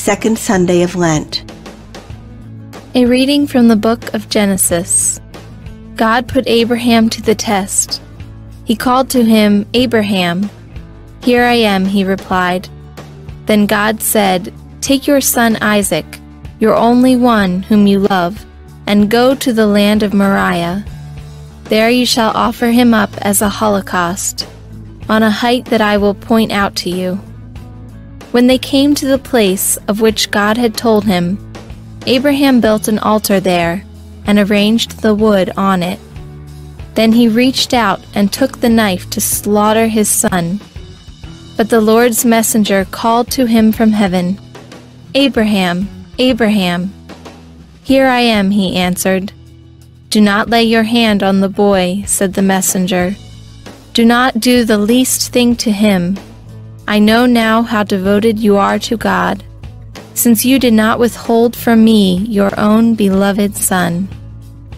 second Sunday of Lent. A reading from the book of Genesis. God put Abraham to the test. He called to him, Abraham. Here I am, he replied. Then God said, Take your son Isaac, your only one whom you love, and go to the land of Moriah. There you shall offer him up as a holocaust, on a height that I will point out to you. When they came to the place of which God had told him, Abraham built an altar there and arranged the wood on it. Then he reached out and took the knife to slaughter his son. But the Lord's messenger called to him from heaven, Abraham, Abraham. Here I am, he answered. Do not lay your hand on the boy, said the messenger. Do not do the least thing to him. I know now how devoted you are to God since you did not withhold from me your own beloved son.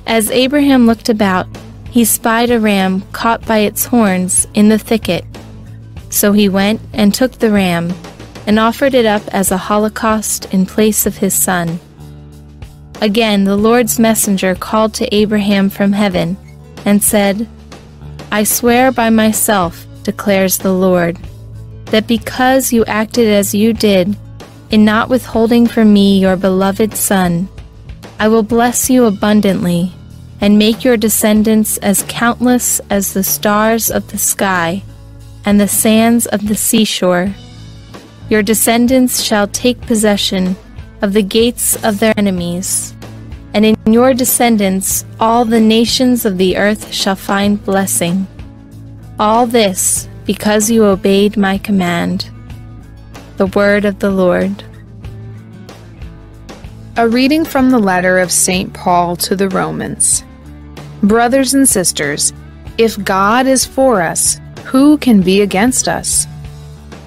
As Abraham looked about, he spied a ram caught by its horns in the thicket. So he went and took the ram and offered it up as a holocaust in place of his son. Again, the Lord's messenger called to Abraham from heaven and said, I swear by myself, declares the Lord, that because you acted as you did, in not withholding from me your beloved Son. I will bless you abundantly, and make your descendants as countless as the stars of the sky and the sands of the seashore. Your descendants shall take possession of the gates of their enemies, and in your descendants all the nations of the earth shall find blessing. All this because you obeyed my command. The word of the Lord. A reading from the letter of St. Paul to the Romans. Brothers and sisters, if God is for us, who can be against us?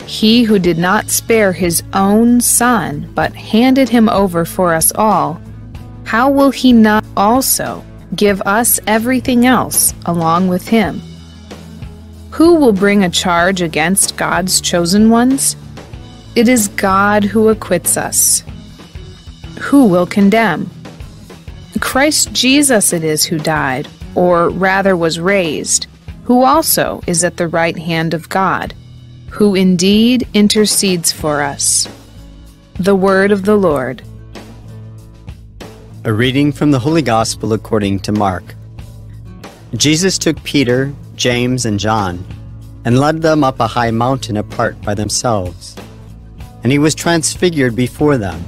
He who did not spare his own son, but handed him over for us all, how will he not also give us everything else along with him? Who will bring a charge against God's chosen ones? It is God who acquits us. Who will condemn? Christ Jesus it is who died, or rather was raised, who also is at the right hand of God, who indeed intercedes for us. The Word of the Lord. A reading from the Holy Gospel according to Mark. Jesus took Peter, James, and John, and led them up a high mountain apart by themselves. And he was transfigured before them,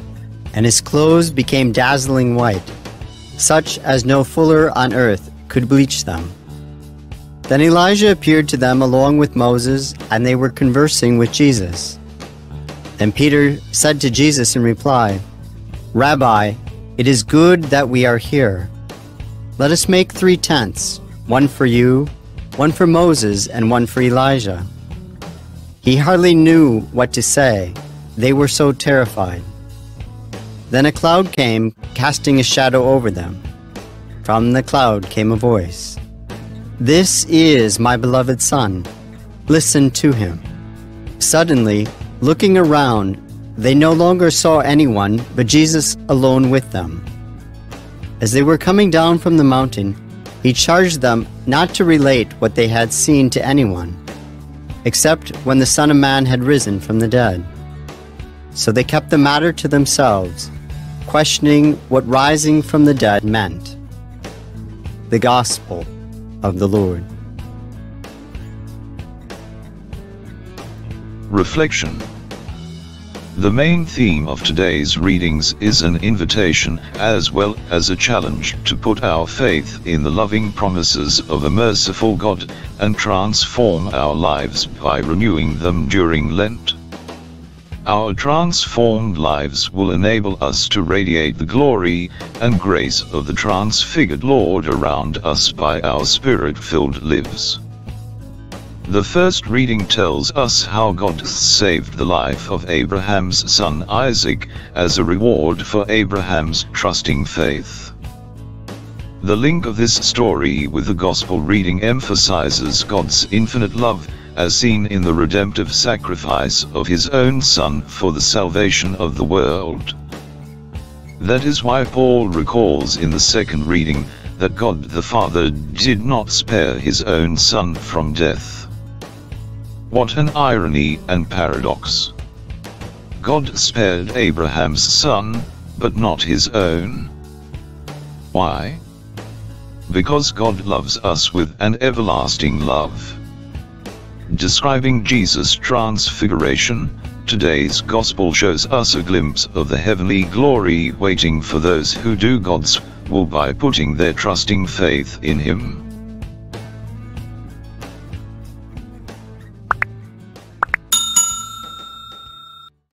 and his clothes became dazzling white, such as no fuller on earth could bleach them. Then Elijah appeared to them along with Moses, and they were conversing with Jesus. Then Peter said to Jesus in reply, Rabbi, it is good that we are here. Let us make three tents, one for you, one for Moses, and one for Elijah. He hardly knew what to say. They were so terrified. Then a cloud came, casting a shadow over them. From the cloud came a voice This is my beloved Son. Listen to him. Suddenly, looking around, they no longer saw anyone but Jesus alone with them. As they were coming down from the mountain, he charged them not to relate what they had seen to anyone, except when the Son of Man had risen from the dead. So they kept the matter to themselves, questioning what rising from the dead meant. The Gospel of the Lord. Reflection The main theme of today's readings is an invitation, as well as a challenge, to put our faith in the loving promises of a merciful God, and transform our lives by renewing them during Lent. Our transformed lives will enable us to radiate the glory and grace of the transfigured Lord around us by our spirit-filled lives. The first reading tells us how God saved the life of Abraham's son Isaac, as a reward for Abraham's trusting faith. The link of this story with the Gospel reading emphasizes God's infinite love, as seen in the redemptive sacrifice of his own Son for the salvation of the world. That is why Paul recalls in the second reading, that God the Father did not spare his own Son from death. What an irony and paradox! God spared Abraham's son, but not his own. Why? Because God loves us with an everlasting love. Describing Jesus' transfiguration, today's Gospel shows us a glimpse of the heavenly glory waiting for those who do God's will by putting their trusting faith in Him.